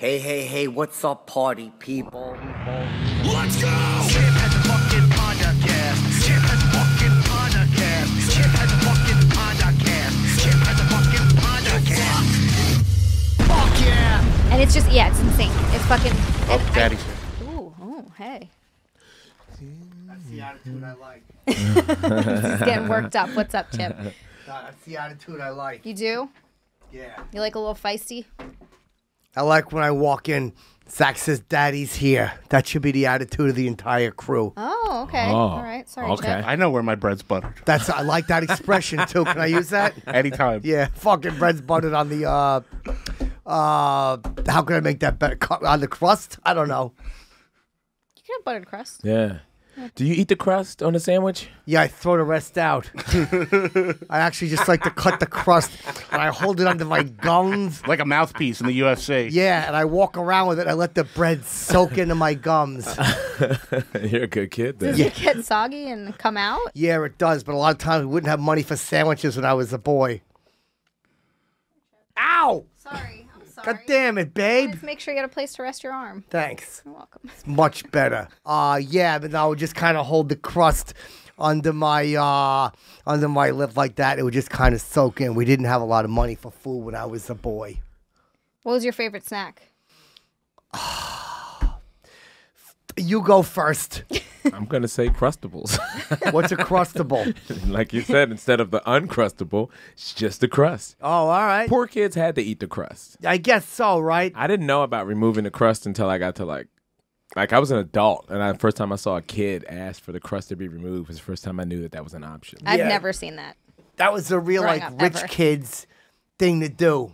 Hey, hey, hey, what's up, party people? Let's go! Chip has a fucking podcast. Chip has a fucking podcast. Chip has a fucking podcast. Chip has a fucking podcast. Fuck yeah! And it's just yeah, it's insane. It's fucking. Oh, daddy's here. Ooh, oh, hey. That's the attitude I like. He's getting worked up. What's up, Chip? That's the attitude I like. You do? Yeah. You like a little feisty? I like when I walk in, Zach says, Daddy's here. That should be the attitude of the entire crew. Oh, okay. Oh, All right. Sorry, okay. Chip. I know where my bread's buttered. That's I like that expression too. Can I use that? Anytime. Yeah, fucking bread's buttered on the uh uh how can I make that better? On the crust? I don't know. You can have buttered crust. Yeah. Do you eat the crust on the sandwich? Yeah, I throw the rest out. I actually just like to cut the crust and I hold it under my gums. Like a mouthpiece in the UFC. Yeah, and I walk around with it. I let the bread soak into my gums. You're a good kid then. Does it get soggy and come out? Yeah, it does, but a lot of times we wouldn't have money for sandwiches when I was a boy. Ow! Sorry. God damn it, babe. Just make sure you got a place to rest your arm. Thanks. You're welcome. much better. Uh yeah, but I would just kind of hold the crust under my uh under my lip like that. It would just kind of soak in. We didn't have a lot of money for food when I was a boy. What was your favorite snack? You go first. I'm gonna say crustables. What's a crustable? like you said, instead of the uncrustable, it's just the crust. Oh, all right. Poor kids had to eat the crust. I guess so, right? I didn't know about removing the crust until I got to like like I was an adult, and I, the first time I saw a kid ask for the crust to be removed was the first time I knew that that was an option. I've Yeah. never seen that. That was a real Growing like up, rich ever. kids thing to do.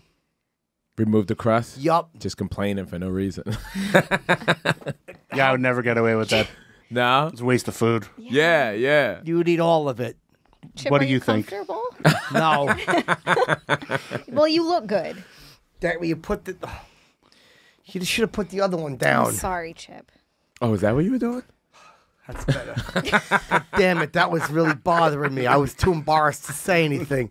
Remove the crust. Yup. Just complaining for no reason. Yeah, I would never get away with that. No. It's a waste of food. Yeah, yeah. You would eat all of it. Chip, What are do you think? No. well, you look good. that way you put the You should have put the other one I'm down. sorry, Chip. Oh, is that what you were doing? That's better. Damn it, that was really bothering me. I was too embarrassed to say anything.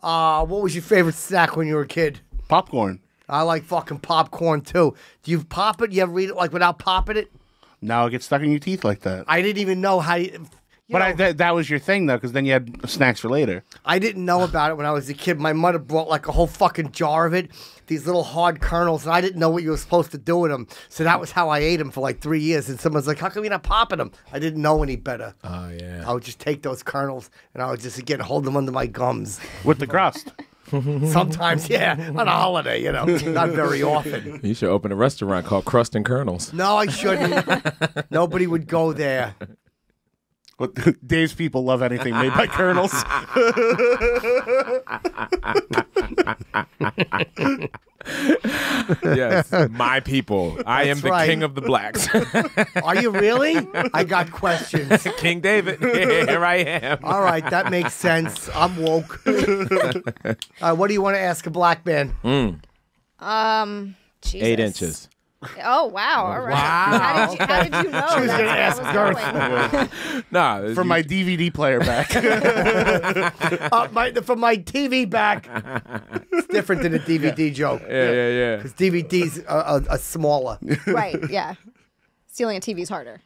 Uh, what was your favorite snack when you were a kid? Popcorn. I like fucking popcorn too. Do you pop it? You ever eat it like without popping it? Now it gets stuck in your teeth like that. I didn't even know how. You, you but know, I, that, that was your thing though, because then you had snacks for later. I didn't know about it when I was a kid. My mother brought like a whole fucking jar of it, these little hard kernels, and I didn't know what you were supposed to do with them. So that was how I ate them for like three years. And someone's like, "How come you're not popping them?" I didn't know any better. Oh yeah. I would just take those kernels and I would just again hold them under my gums. With the crust. Sometimes, yeah, on a holiday, you know, not very often. You should open a restaurant called Crust and Kernels. No, I shouldn't. Nobody would go there. What Dave's people love anything made by kernels. yes, my people. I am the right. king of the blacks. Are you really? I got questions. king David. Here I am. All right, that makes sense. I'm woke. uh, what do you want to ask a black man? Um, Jesus. Eight inches. Oh wow! All right. How did you, how did you know? She was gonna ask was girth. going? Nah, For my DVD player back. Uh, my, from my TV back. It's different than a DVD joke. Yeah, yeah, yeah. Because DVDs are, are, are smaller. right. Yeah. Stealing a TV is harder.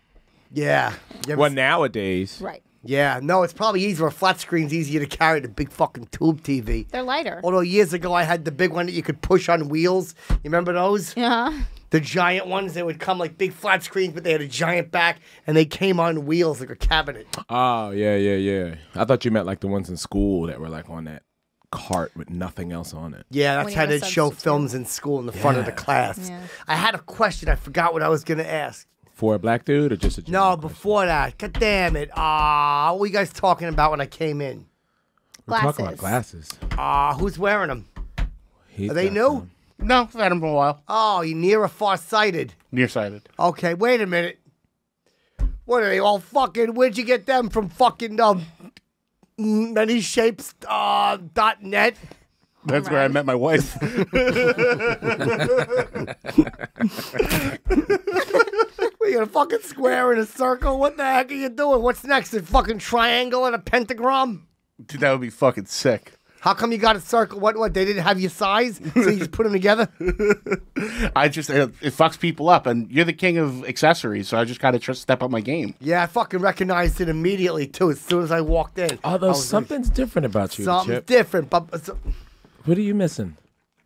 Yeah. You ever Well, nowadays, Right. Yeah, no, it's probably easier. A flat screen's easier to carry than a big fucking tube TV. They're lighter. Although years ago I had the big one that you could push on wheels. You remember those? Yeah. The giant ones that would come like big flat screens, but they had a giant back and they came on wheels like a cabinet. Oh yeah, yeah, yeah. I thought you meant like the ones in school that were like on that cart with nothing else on it. Yeah, that's how you have a they'd show films in school in the front of the class. Yeah. I had a question. I forgot what I was going to ask. For a black dude or just a No, general question? before that. God damn it. Ah, what were you guys talking about when I came in? We're talking about glasses. Ah, who's wearing them? He's Are they new? some. No, I've had them for a while. Oh, you near or far sighted? Nearsighted. Okay, wait a minute. What are they all fucking? Where'd you get them from? Fucking um, many shapes uh, dot net. That's where I met my wife. What, you got a fucking square and a circle? What the heck are you doing? What's next? A fucking triangle and a pentagram? Dude, that would be fucking sick. How come you got a circle? What? What? They didn't have your size, so you just put them together. I just it, it fucks people up, and you're the king of accessories, so I just gotta tr- step up my game. Yeah, I fucking recognized it immediately too. As soon as I walked in. Although was like, something's different about you, something's Chip. different, but but so- What are you missing?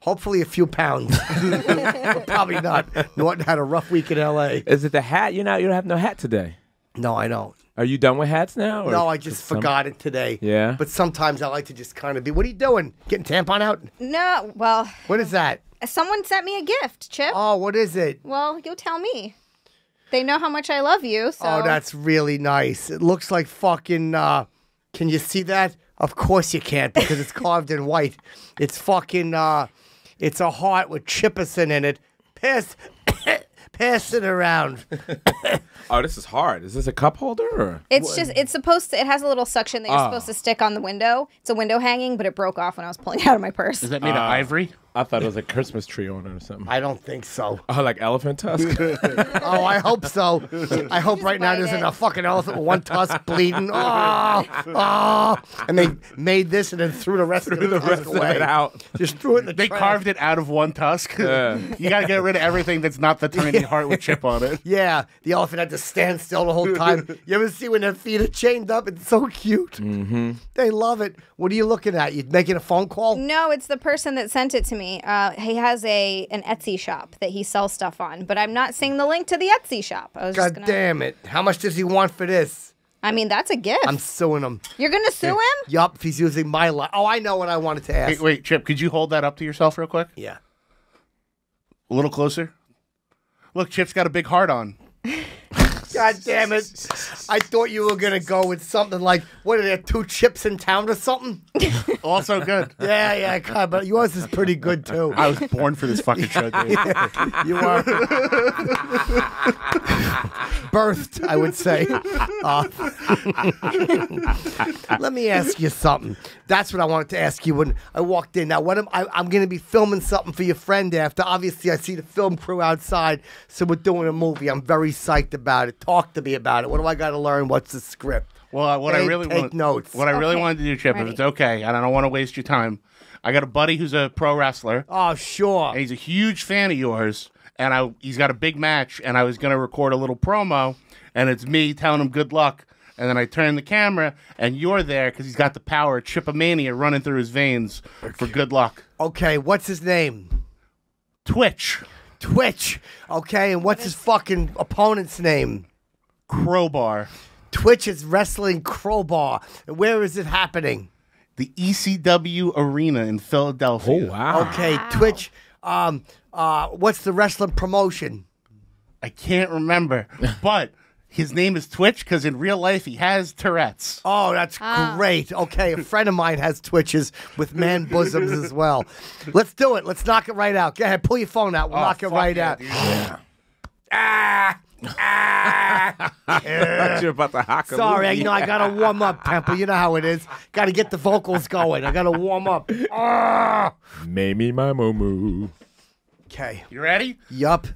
hopefully a few pounds. probably not. Norton had a rough week in L.A. Is it the hat? You're not. You don't have no hat today. No, I don't. Are you done with hats now? or No, I just some- forgot it today. Yeah? But sometimes I like to just kind of be. What are you doing? Getting tampon out? No, well, What is that? someone sent me a gift, Chip. Oh, what is it? Well, you tell me. They know how much I love you, so. Oh, that's really nice. It looks like fucking. uh Can you see that? Of course you can't because it's carved in white. It's fucking. uh It's a heart with Chipperson in it. Pass, pass it around. Oh, this is hard. Is this a cup holder? Or? It's just, it's supposed to, it has a little suction that you're Oh. supposed to stick on the window. It's a window hanging, but it broke off when I was pulling it out of my purse. Is that made of ah. ivory? I thought it was a Christmas tree on it or something. I don't think so. Oh, like elephant tusk. Oh, I hope so. I hope right now bite there isn't a fucking elephant with one tusk bleeding. Oh, oh. And they made this and then threw the rest of the, the tusk rest of away. it out. Just threw it in the They trash. carved it out of one tusk. Yeah. you gotta get rid of everything that's not the tiny heart with chip on it. Yeah, the elephant had to stand still the whole time. you ever see when their feet are chained up? It's so cute. Mm-hmm. They love it. What are you looking at? You making a phone call? No, it's the person that sent it to me. Uh, he has a an Etsy shop that he sells stuff on, but I'm not seeing the link to the Etsy shop. I was just God gonna. damn it! How much does he want for this? I mean, that's a gift. I'm suing him. You're gonna sue him? Yup, if he's using my line. Oh, I know what I wanted to ask. Wait, wait, Chip, could you hold that up to yourself real quick? Yeah. A little closer. Look, Chip's got a big heart on. God damn it! I thought you were gonna go with something like, what are there, two chips in town or something? Also good. Yeah, yeah, God, but yours is pretty good too. I was born for this fucking show, dude. You are birthed, I would say. Uh, let me ask you something. That's what I wanted to ask you when I walked in. Now, what am I? I'm going to be filming something for your friend after. Obviously, I see the film crew outside, so we're doing a movie. I'm very psyched about it. Talk to me about it. What do I got to learn? What's the script? Well, uh, what I Take- really take want, notes. What I really wanted to do, Chip, if it's okay, and I don't want to waste your time. I got a buddy who's a pro wrestler, Oh, sure. and he's a huge fan of yours. And I, he's got a big match, and I was gonna record a little promo, and it's me telling him good luck. And then I turn the camera, and you're there because he's got the power of Chipomania running through his veins for good luck. Okay, what's his name? Twitch, Twitch. Okay, and what's his fucking opponent's name? Crowbar, Twitch is wrestling crowbar. Where is it happening? the ECW arena in Philadelphia. Oh wow. Okay, Twitch. Um, uh, what's the wrestling promotion? I can't remember, but his name is Twitch because in real life he has Tourette's. Oh, that's great. Okay, a friend of mine has Twitches with man bosoms as well. Let's do it. Let's knock it right out. Go ahead, pull your phone out. We'll knock it Oh, right yeah, out. Ah, ah. You're about to hock a Sorry, movie. you know I gotta warm up, Temple. You know how it is. Got to get the vocals going. I gotta warm up. Ah. Mamie my moo Okay. You ready? Yup.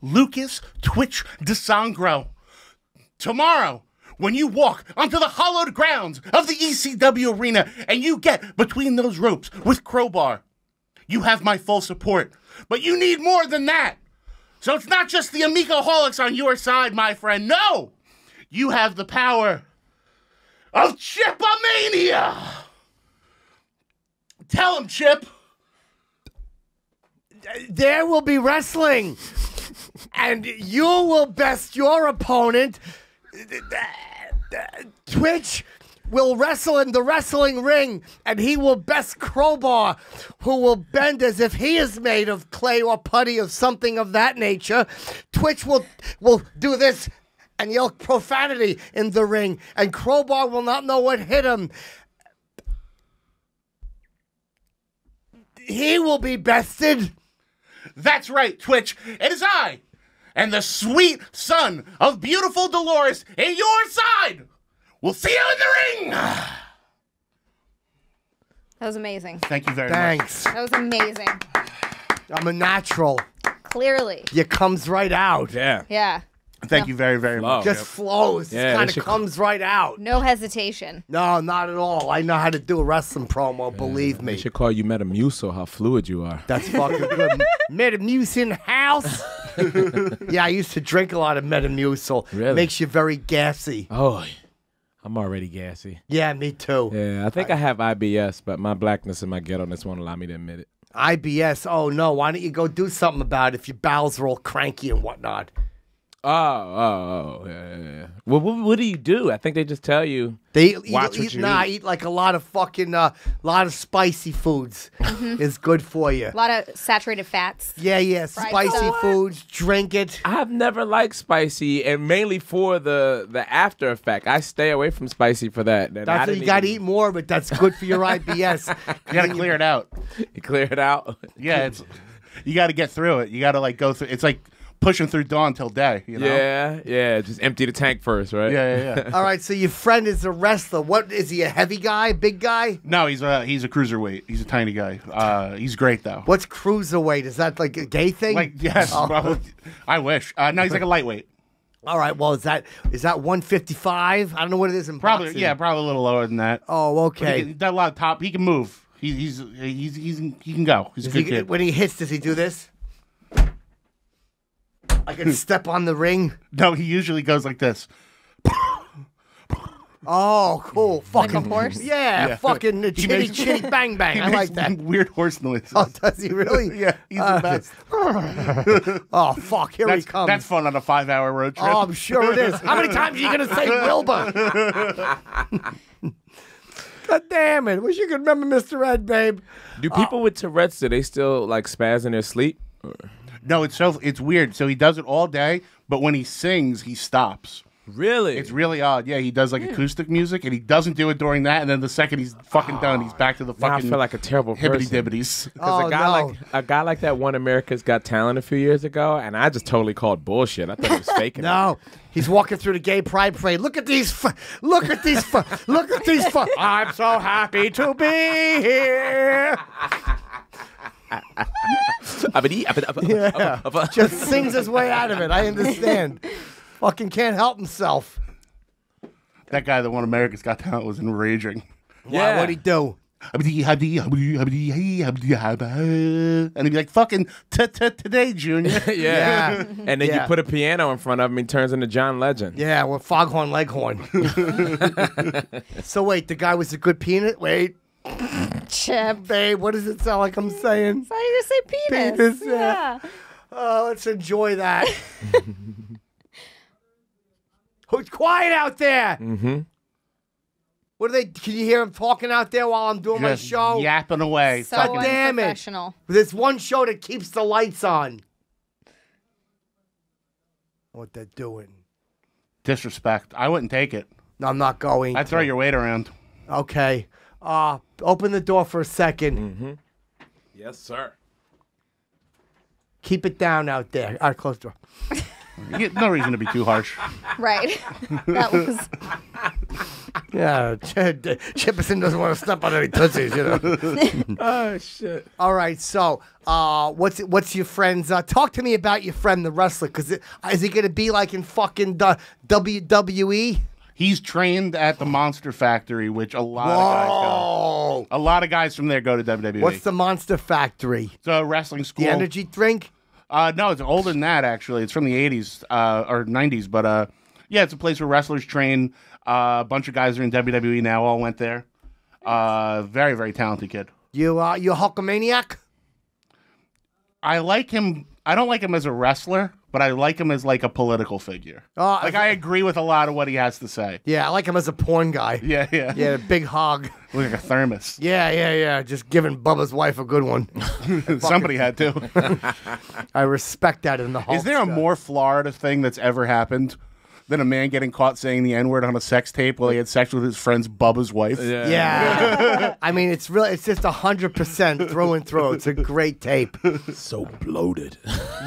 Lucas Twitch DeSangro. Tomorrow, when you walk onto the hollowed grounds of the ECW arena and you get between those ropes with Crowbar, you have my full support. But you need more than that. So it's not just the Amicoholics on your side, my friend. No! You have the power of Chipomania! Tell him, Chip. There will be wrestling, and you will best your opponent. Uh, uh, Twitch will wrestle in the wrestling ring, and he will best crowbar, who will bend as if he is made of clay or putty of something of that nature. Twitch will will do this and yell profanity in the ring, and crowbar will not know what hit him. He will be bested. That's right, Twitch. It is I, and the sweet son of beautiful Delores in your side. We'll see you in the ring. That was amazing. Thank you very much. Thanks. That was amazing. I'm a natural. Clearly. It comes right out. Yeah. Yeah. Thank you very, very much. Just flows. Yeah, it kind of should- comes right out. No hesitation. No, not at all. I know how to do a wrestling promo. Believe They me. should call you Metamucil. How fluid you are. That's fucking good. Metamucil house. yeah, I used to drink a lot of Metamucil. Really? Makes you very gassy. Oh, I'm already gassy. Yeah, me too. Yeah, I think I have IBS, but my blackness and my ghetto-ness won't allow me to admit it. IBS. Oh no, why don't you go do something about it if your bowels are all cranky and whatnot? Oh, oh, oh, yeah, yeah, yeah. Well, what, what do you do? I think they just tell you. They eat, Watch eat, what you nah, eat. eat like a lot of fucking uh, lot of spicy foods. is good for you. A lot of saturated fats. Yeah, yeah, Fried spicy stuff. foods. Drink it. I've never liked spicy, and mainly for the the after effect. I stay away from spicy for that. And That's what you got to eat more but. That's good for your IBS. you gotta clear it out. You Clear it out. Yeah, it's you got to get through it. You got to like go through. It's like pushing through dawn till day. You know? Yeah, yeah. Just empty the tank first, right? yeah, yeah. yeah. All right, so your friend is a wrestler. What is he? A heavy guy? Big guy? no, he's a he's a cruiserweight. He's a tiny guy. Uh, he's great though. What's cruiserweight? Is that like a gay thing? Like yes, Oh. well, I wish. Uh, no, he's like a lightweight. All right. Well, is that is that 155? I don't know what it is in Probably boxing. yeah, probably a little lower than that. Oh, okay. He okay. can- got a lot of top. He can move. He, he's he's he's he can go. He's a good he- kid. when he hits, does he do this? I can step on the ring. No, he usually goes like this. Oh, cool. Like Fucking a horse? Yeah, Yeah. fucking He chitty makes- chitty bang bang. I like that. weird horse noises. Oh, does he really? yeah, he's Uh, the best. Oh, fuck. Here That's, he comes. that's fun on a five-hour road trip. Oh, I'm sure it is. How many times are you going to say Wilbur? God damn it. Wish you could remember Mr. Ed, babe. Do people with Tourette's do they still like spaz in their sleep? No, it's so it's weird. So he does it all day, but when he sings, he stops. Really? It's really odd. Yeah, he does like acoustic music, and he doesn't do it during that. And then the second he's fucking done, he's back to the Now I fucking feel like a terrible hibbity person. dibbities. Because Oh, a guy no. like a guy like that won America's Got Talent a few years ago, and I just totally called bullshit. I thought he was faking it. No. He's walking through the gay pride parade. Look at these. Fu- look at these. Fu- look at these. Fu- I'm so happy to be here. Abadi, abadi, abadi, Yeah. Just sings his way out of it. I understand. Fucking can't help himself. That guy that won America's Got Talent was enraging. Why, Yeah. what'd he do? And he'd be like, "Fucking t- t- today, Junior." yeah. Yeah. And then Yeah. you put a piano in front of him, he turns into John Legend. Yeah, well, Foghorn Leghorn. so wait, the guy was a good peanut. Wait, Chip. babe, what does it sound like I'm saying? Why did you say penis? Penis, yeah. Oh, let's enjoy that. Who's quiet out there? Mm-hmm. What are they? Can you hear them talking out there while I'm doing my show? yapping away. So fucking- damn it. unprofessional. There's one show that keeps the lights on. What they're doing? disrespect. I wouldn't take it. No, I'm not going. I'd throw your weight around. Okay. Uh, open the door for a 2nd Yes, sir. Keep it down out there. All right, close the door. You no reason to be too harsh. Right. that was Yeah, Ch- Chipperson doesn't want to step on any tootsies, you know. Oh shit. All right, so uh, what's what's your friend's? Uh, talk to me about your friend, the wrestler, because is he gonna be like in fucking the WWE? He's trained at the Monster Factory, which a lot of guys Whoa! go. A lot of guys from there go to WWE. What's the Monster Factory? it's a wrestling school? The energy drink? Uh, no, it's older than that. Actually, it's from the '80s uh, or '90s. But uh, yeah, it's a place where wrestlers train. Uh, a bunch of guys are in WWE now. All went there. Uh, very, very talented kid. You uh, you a Hulkamaniac? I like him. I don't like him as a wrestler, but I like him as like a political figure. Uh, like I agree with a lot of what he has to say. Yeah, I like him as a porn guy. Yeah, yeah, Yeah, big hog. Look like a thermos. Yeah, yeah, yeah. Just giving Bubba's wife a good one. Somebody had to. I respect that in the Hulk. Is there a more Florida thing that's ever happened than a man getting caught saying the N word on a sex tape while he had sex with his friend's Bubba's wife? Yeah. Yeah. I mean, it's really, it's just 100% through and through. It's a great tape. So bloated.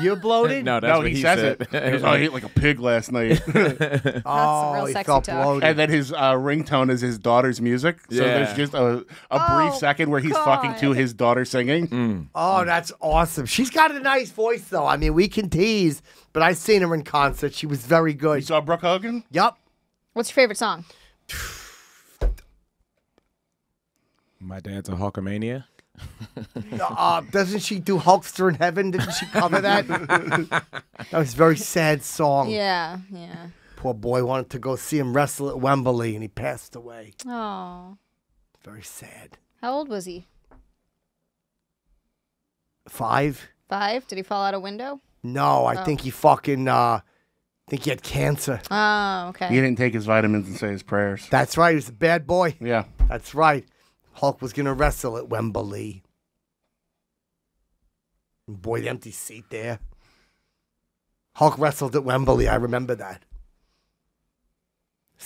You're bloated? no, that's no, what he, he, said, said. it. He goes, oh, I ate like a pig last night. Oh, real he sexy felt talk. bloated. and then his uh, ringtone is his daughter's music. So Yeah. there's just a, a brief Oh, second where he's fucking to his daughter singing. Oh, that's awesome. She's got a nice voice, though. I mean, we can tease but I seen her in concert. She was very good. You saw Brooke Hogan? Yup. What's your favorite song? My dad's a Hulkamania. Uh, doesn't she do Hulkster in Heaven? Didn't she cover that? that was a very sad song. Yeah, yeah. Poor boy wanted to go see him wrestle at Wembley, and he passed away. Oh, Very sad. how old was he? Five? Five? Did he fall out a window? No, I think he fucking. Uh, think he had cancer. Oh, okay. He didn't take his vitamins and say his prayers. That's right. He was a bad boy. Yeah. That's right. Hulk was gonna wrestle at Wembley. And boy, the empty seat there. Hulk wrestled at Wembley. I remember that.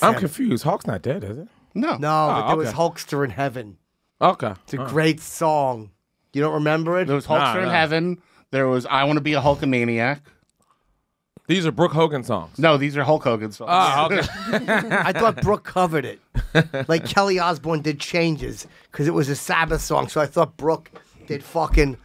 I'm confused. Hulk's not dead, is it? No. No, but Oh, there was. Hulkster in Heaven. Okay. It's a Oh. great song. You don't remember it? There was Hulkster Nah, in nah. Heaven. There was I Want to Be a Hulkamaniac. These are Brooke Hogan songs. No, these are Hulk Hogan songs. Oh, okay. I thought Brooke covered it. Like Kelly Osbourne did Changes because it was a Sabbath song. So I thought Brooke did fucking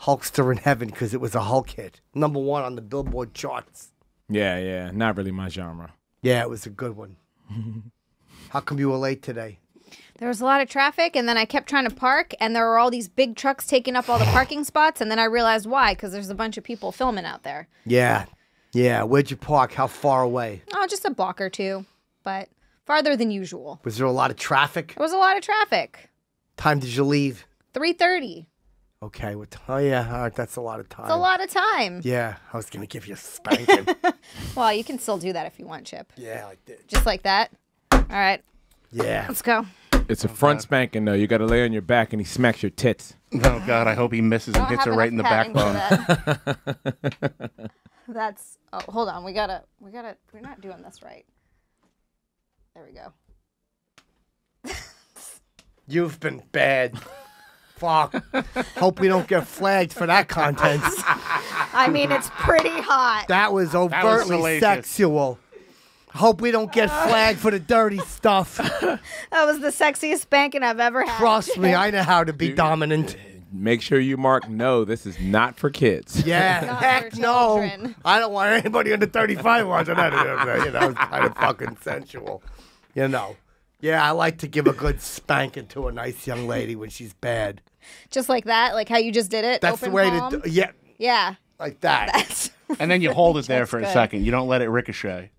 Hulkster in Heaven because it was a Hulk hit. Number one on the Billboard charts. yeah, yeah. Not really my genre. Yeah, it was a good one. How come you were late today? There was a lot of traffic, and then I kept trying to park, and there were all these big trucks taking up all the parking spots, and then I realized why, because there's a bunch of people filming out there. Yeah. Yeah. Where'd you park? How far away? Oh, just a block or two, but farther than usual. Was there a lot of traffic? There was a lot of traffic. Time did you leave? 3:30. Okay. What oh, yeah. All right. That's a lot of time. It's a lot of time. Yeah. I was going to give you a spanking. Well, you can still do that if you want, Chip. yeah, I did. Just like that. All right, Yeah. let's go. It's a oh, front spanking though. You got to lay on your back and he smacks your tits. Oh God, I hope he misses and hits her right in the enough padding for backbone. that. That's. Oh, hold on. We gotta. We gotta. We're not doing this right. There we go. You've been bad. Fuck. Hope we don't get flagged for that content. I mean, it's pretty hot. That was overtly salacious. sexual. Hope we don't get flagged for the dirty stuff. That was the sexiest spanking I've ever had. Trust me, I know how to be dominant. Uh, make sure you mark no. This is not for kids. Yeah, Not heck no. children. I don't want anybody under 35 watching that. You know, it's kind of fucking sensual. You know. Yeah, I like to give a good spanking to a nice young lady when she's bad. Just like that, like how you just did it. That's open the way palm. to do Yeah, Yeah. like that. That's And then you hold it there for a good. second. You don't let it ricochet.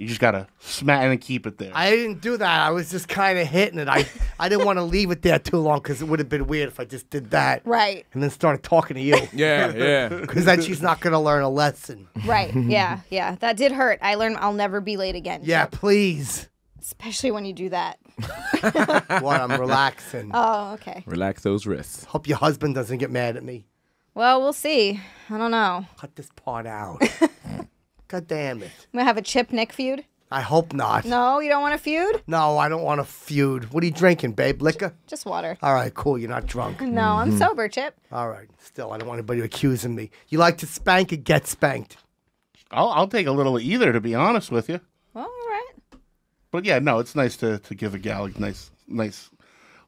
You just gotta smack and keep it there. I didn't do that. I was just kind of hitting it. I, I didn't want to leave it there too long because it would have been weird if I just did that right. and then started talking to you. Yeah, yeah. Because then she's not going to learn a lesson. Right. Yeah. Yeah. That did hurt. I learned I'll never be late again. Yeah, please. Especially when you do that. What? I'm relaxing. Oh, okay. Relax those wrists. Hope your husband doesn't get mad at me. Well, we'll see. I don't know. Cut this part out. God damn it. I'm gonna have a Chip Nick feud. I hope not. No, you don't want a feud? No, I don't want to feud. What are you drinking, babe? Liquor? Just water. All right, cool. You're not drunk. No, I'm mm-hmm. sober, Chip. All right. Still, I don't want anybody accusing me. You like to spank or get spanked? I'll, I'll take a little of either, to be honest with you. Well, all right. But yeah, no, it's nice to, to give a gal a nice, nice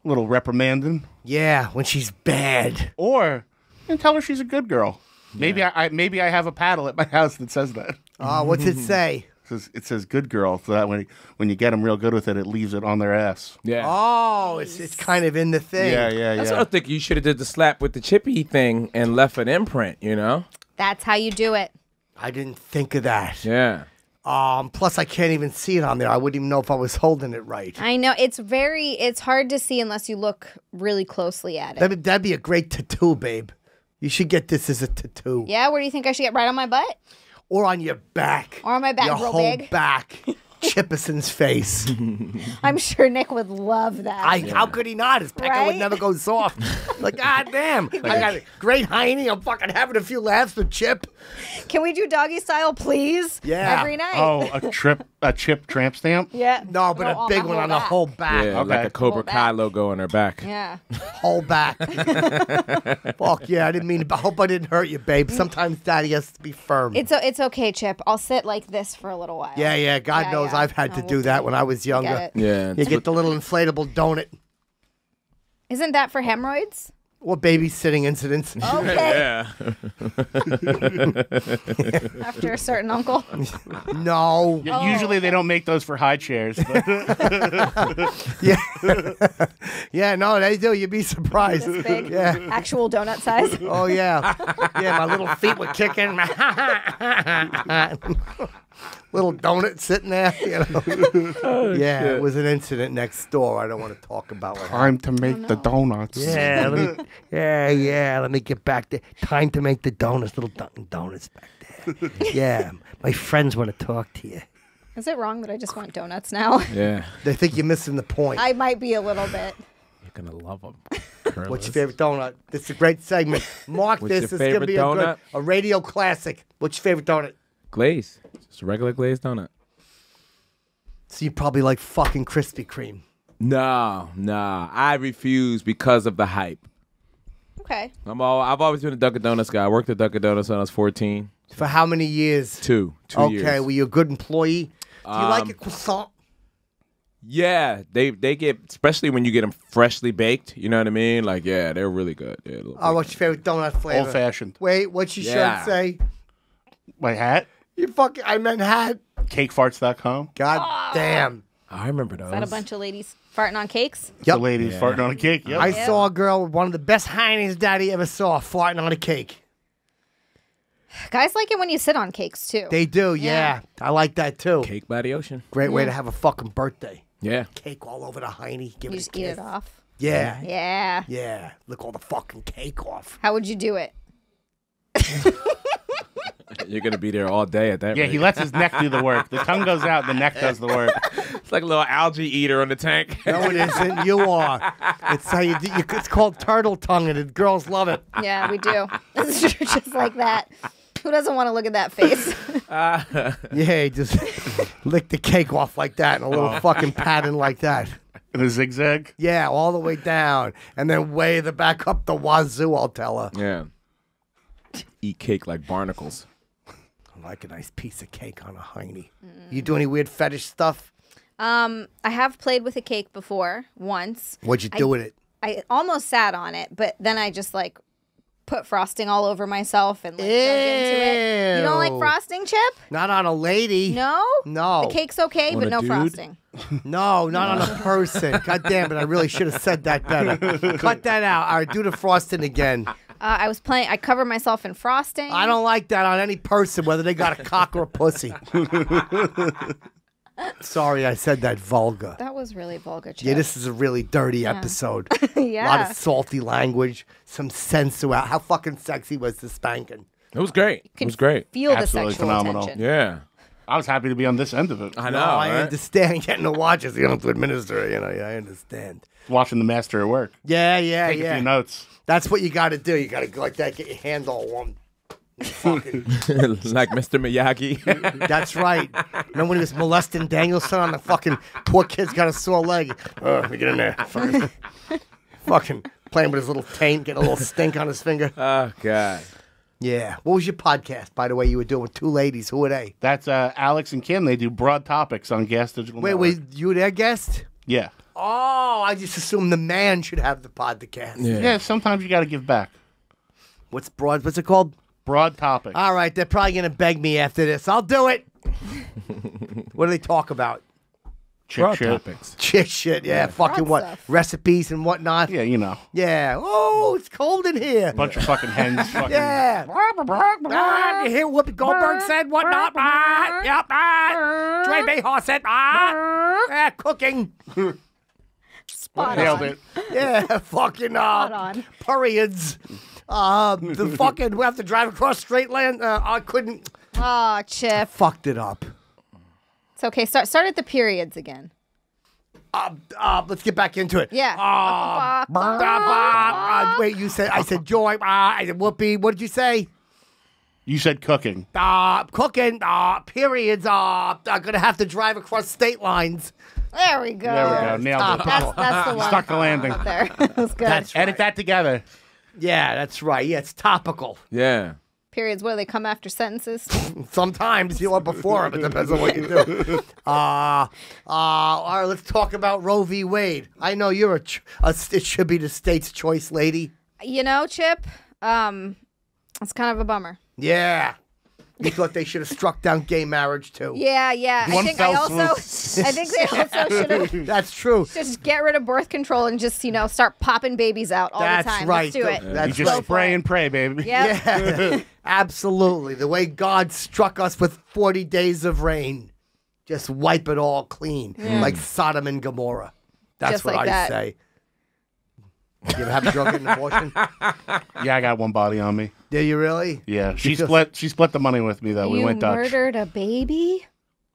little reprimanding. Yeah, when she's bad. Or and tell her she's a good girl. Maybe I, I maybe I have a paddle at my house that says that. Oh, what's it say? It says, it says good girl, so that when when you get them real good with it, it leaves it on their ass. Yeah. Oh, it's it's kind of in the thing. Yeah, yeah, That's yeah. what I think you should have did the slap with the chippy thing and left an imprint, you know? That's how you do it. I didn't think of that. Yeah. Um, plus I can't even see it on there. I wouldn't even know if I was holding it right. I know it's very it's hard to see unless you look really closely at it. That'd, that'd be a great tattoo, babe. You should get this as a tattoo. yeah, where do you think I should get right on my butt? Or on your back. Or on my back, Your real whole big? back. Chipperson's face. I'm sure Nick would love that. I, How could he not? His pecker would never go soft. like, god damn. I got a great hiney. I'm fucking having a few laughs with Chip. Can we do doggy style, please? Yeah. Every night. Oh, a trip, a chip tramp stamp. Yeah. No, but Go a big one whole on the whole back. Yeah, Okay. like a Cobra Kai logo on her back. Yeah. Whole back. Fuck yeah, I didn't mean to. I hope I didn't hurt you, babe. Sometimes daddy has to be firm. It's o- it's okay, Chip. I'll sit like this for a little while. yeah, yeah. God Yeah, knows yeah. I've had No, to we'll do do that when I was younger. Get. Yeah. You get the little inflatable donut. Isn't that for hemorrhoids? Or babysitting incidents. Okay. Yeah. After a certain uncle. No. Y- Usually they don't make those for high chairs. But Yeah. yeah, no, they do. You'd be surprised. This big. Yeah. Actual donut size. Oh yeah, yeah. My little feet were kicking. Little donut sitting there. You know. Oh, yeah, it was an incident next door. I don't want to talk about what. happened. time to make the oh, donuts. Yeah, let me, yeah, yeah. Let me get back there. Time to make the donuts, little Dunkin' Donuts back there. yeah, my friends want to talk to you. Is it wrong that I just want donuts now? Yeah. They think you're missing the point. I might be a little bit. You're gonna love them. What's your favorite donut? This is a great segment. Mark What's this. your This is gonna favorite be a good, donut? a radio classic. What's your favorite donut? Glaze. Just a regular glazed donut. So you probably like fucking Krispy Kreme. No, no, I refuse because of the hype. Okay. I'm all. I've always been a Dunkin' Donuts guy. I worked at Dunkin' Donuts when I was 14. For how many years? Two. Two okay, years. were you a good employee? Do you like Um, a croissant? Yeah, they they get especially when you get them freshly baked. You know what I mean? Like, yeah, they're really good. Yeah, a little Oh, what's your favorite donut flavor? Old fashioned. Wait, what's your Yeah. shirt say? My hat, You fucking, I meant hat. cakefarts.com. God ah. damn. I remember those. Is that a bunch of ladies farting on cakes? Yep. The ladies farting on a cake. Yep. I saw a girl with one of the best heinies daddy ever saw farting on a cake. Guys like it when you sit on cakes too. They do, yeah. I like that too. Cake by the ocean. Great way to have a fucking birthday. Yeah. Cake all over the hiney. Give you it just a eat kiss. it off. Yeah. Yeah. Yeah. Lick all the fucking cake off. How would you do it? You're gonna be there all day at that. Yeah, rate. he lets his neck do the work. The tongue goes out, the neck does the work. It's like a little algae eater on the tank. No, it isn't. You are. It's how you, do- you. It's called turtle tongue, and the girls love it. Yeah, we do. It's just like that. Who doesn't want to look at that face? Uh, yeah, just lick the cake off like that, and a little oh. fucking pattern like that. In a zigzag. Yeah, all the way down, and then way the back up the wazoo. I'll tell her. yeah. Eat cake like barnacles. I like a nice piece of cake on a hiney. You do any weird fetish stuff? um, I have played with a cake before once. What'd you do with it? I almost sat on it, but then I just like put frosting all over myself and like dug into it. You don't like frosting, Chip? Not on a lady. No. No. The cake's okay, On but no dude? frosting. No, not on a person. God damn it! I really should have said that better. Cut that out. All right, do the frosting again. Uh, I was playing. I covered myself in frosting. I don't like that on any person, whether they got a cock or a pussy. Sorry, I said that vulgar. That was really vulgar. Chip. Yeah, this is a really dirty episode. yeah, A lot of salty language, some sense throughout. How fucking sexy was the spanking? It was great. It was great. Feel Absolutely the sexual phenomenal. attention. Yeah. I was happy to be on this end of it. I know. No, I right? understand getting to watch it. so You don't have to administer it. You know, yeah, I understand. Watching the master at work. Yeah, yeah, Take a few notes. That's what you got to do. You got to go like that. Get your hands all warm. Fucking. like Mr. Miyagi. That's right. Remember when he was molesting Daniel-san on the fucking poor kid's got a sore leg. Oh, let me get in there. Fucking, fucking playing with his little taint, getting a little stink on his finger. oh God. Yeah. What was your podcast, by the way, you were doing with two ladies? Who are they? That's uh, Alex and Kim. They do broad topics on Gas Digital. Wait, Network. wait, you were their guest? Yeah. Oh, I just assumed the man should have the podcast. Yeah. Yeah, sometimes you got to give back. What's broad? What's it called? Broad topics. All right, they're probably gonna beg me after this. I'll do it. what do they talk about? Chick Broad shit. topics. Chick shit, yeah, fucking Broad what? stuff. Recipes and whatnot. Yeah, you know. Yeah. Oh, it's cold in here. Bunch of fucking hens. Fucking, Yeah. Ah, you hear Whoopi Goldberg said whatnot? Ah, yep. Ah, Dre Behar said, ah, yeah, cooking. Spot Nailed on. it. Yeah, fucking uh, on. periods. Uh, the fucking we have to drive across straight land. Uh, I couldn't. Oh, Chip. Fucked it up. It's okay. Start start at the periods again. Uh, uh, let's get back into it. Yeah. Uh, bah, bah, uh, wait, you said I said joy. Uh, I said whoopee. What did you say? You said cooking. Uh, cooking. Uh, periods. Uh, I'm gonna have to drive across state lines. There we go. There we go. Nailed Stop it. That's that's the one. Stuck the landing. There. That was good. That's Edit that together. Yeah, that's right. Yeah, it's topical. Yeah. Periods. What do they come after sentences? Sometimes you are before them. It depends on what you do. Uh, uh, all right, let's talk about Roe v. Wade. I know you're a, ch- a it should be the state's choice lady. You know, Chip, um, it's kind of a bummer. Yeah. You thought they should have struck down gay marriage too. Yeah, yeah. I One think I fell also, I think they also should have That's true. just get rid of birth control and just you know start popping babies out all That's the time. That's right. Let's do it. That's You just right. spray and pray, baby. Yep. Yeah, absolutely. The way God struck us with 40 days of rain. Just wipe it all clean, like Sodom and Gomorrah. That's Just what like I that. say. You ever have a girl get an abortion? Yeah, I got one body on me. Did you really? Yeah, she Because- split. She split the money with me though. we you went Dutch. murdered a baby.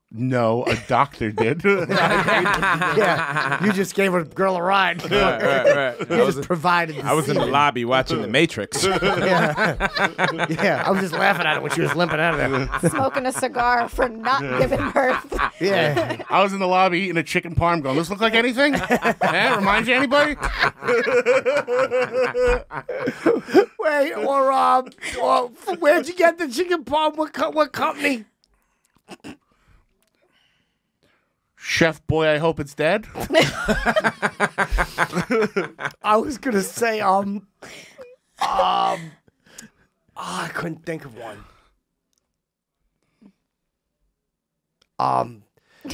No, a doctor did. yeah. You just gave a girl a ride. Right, right, right. I You was, just provided. The I was in the lobby watching The Matrix. Yeah, I was just laughing at it when she was limping out of there. smoking a cigar for not giving birth. Yeah. I was in the lobby eating a chicken parm, going, "This look like anything? eh, reminds you anybody?" Wait, or um, or, where'd you get the chicken palm? What co- what company? Chef boy, I hope it's dead. I was gonna say um, um, oh, I couldn't think of one. Um,